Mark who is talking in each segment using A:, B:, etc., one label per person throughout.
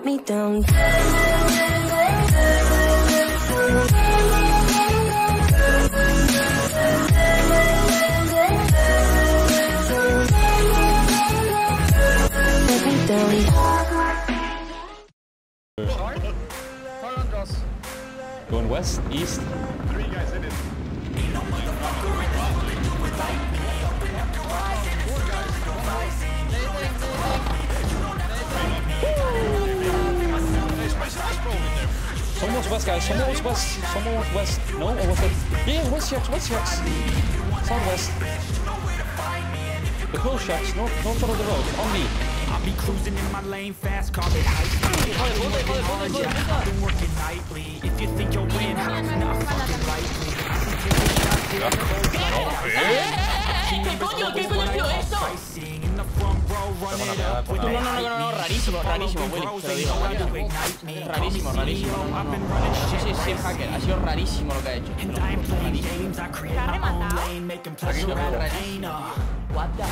A: me down. Let me down.
B: Going west, east. Someone's west, guys. Someone's west. Someone's west. No, or was it? Yeah, west shacks, west shacks. Southwest. The close shacks, north, north side of the road. On me.
C: I'll be cruising in my lane fast, call it high speed. I've been working yeah, I've been working nightly. If you think you'll win, not fucking likely.
D: ¿Qué? Coño? ¿Qué coño es esto? No, no, no, no, no, rarísimo, rarísimo, Willy, rarísimo, rarísimo, no, hacker, ha sido rarísimo lo que ha hecho,
C: ¿Te ha rematado?
D: What the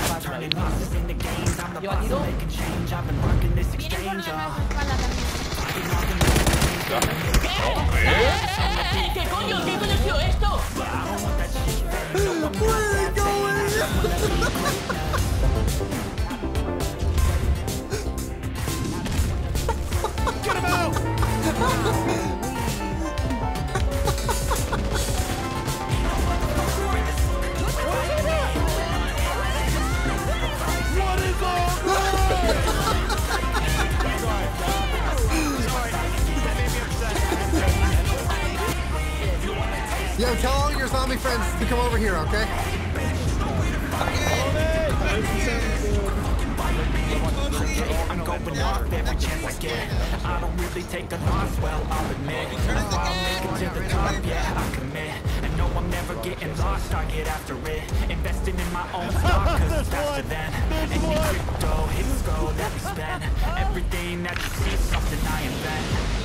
E: Yo, tell all your zombie friends to come over here, okay?
C: I'm going off every chance I get. I don't really take a loss, well, I'll admit. I'll make it to the top, yeah, I commit. And no, I'm never getting lost, I get after it. Investing in my own stock, cause it's faster than any crypto hits go that we spend. Everything that you see is something I invent.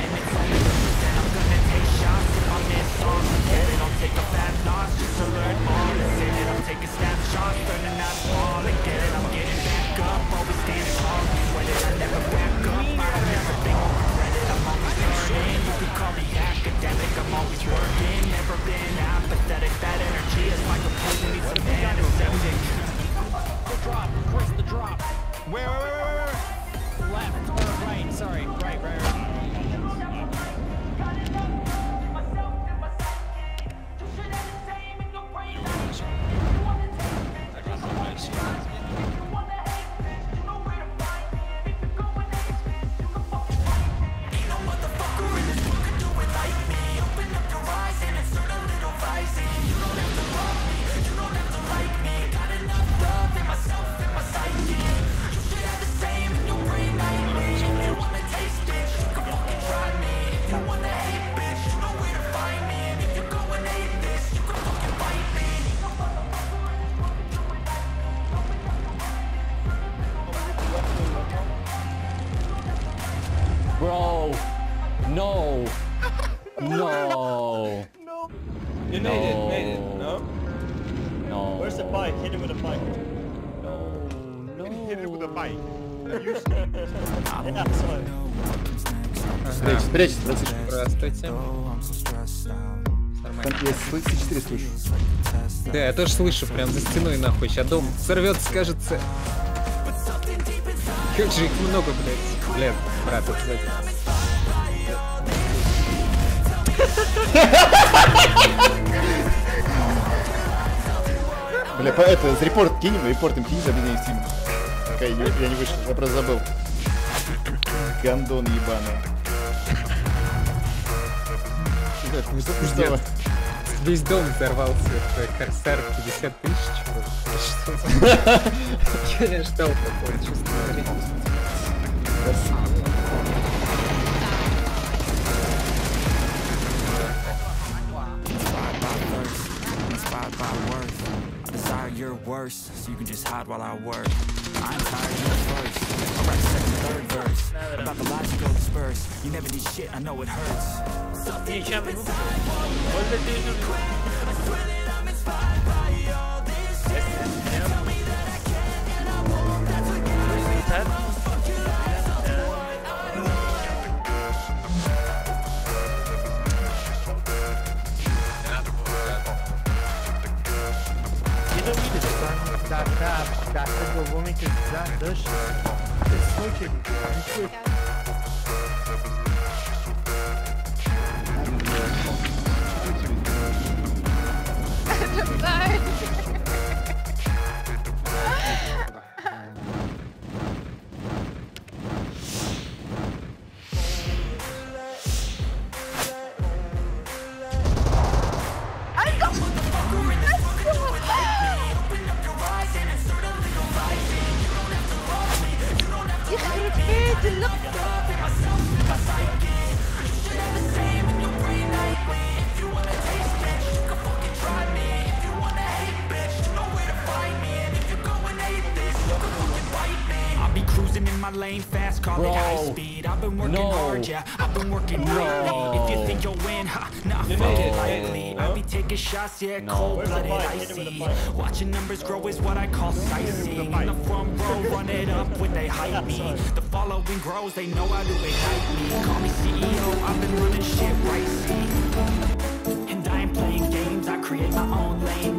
C: And it's only then I'm gonna take shots if I miss
B: No. No.
F: You made it, made it, no?
B: No.
F: Where's the bike? Hit it with a bike.
B: No.
G: Hit it with a bike.
E: Спрячь.
H: Здравствуйте.
E: Там я с 4 слышу.
H: Да, я тоже слышу, прям за стеной нахуй. Сейчас дом сорвется, кажется. Как же их много, блядь. Блядь, брат, это
E: Бля, по это, с репорт кинем, репортом кинь за меня Steam. Пока я, я не вышел, я просто забыл. Гандон ебаный. Что?
H: Весь дом взорвался. Это Корсар 50 тысяч. Что Я не ждал такого чувства.
C: Your worst, so you can just hide while I work. I'm tired of your first. I write second, third verse about the lies you go disperse. You never did shit, I know it hurts.
I: رو میده در نقش دست دومی که زن داشت اسمو که میده
C: I'll be cruising in my lane fast, call it high
B: Bro.
C: speed. I've been working
B: No.
C: hard, yeah. I've been working
B: No.
C: lately. If you think you'll win, ha, nah, fuck it lightly. I be taking shots, yeah, cold blooded,
F: bike? Hit him
C: icy. Watching numbers grow is what I call sightseeing. In the front row, run it up when they hype me. The following grows, they know how to ignite me. Call me CEO, I've been running shit right, see. And I ain't playing games, I create my own lane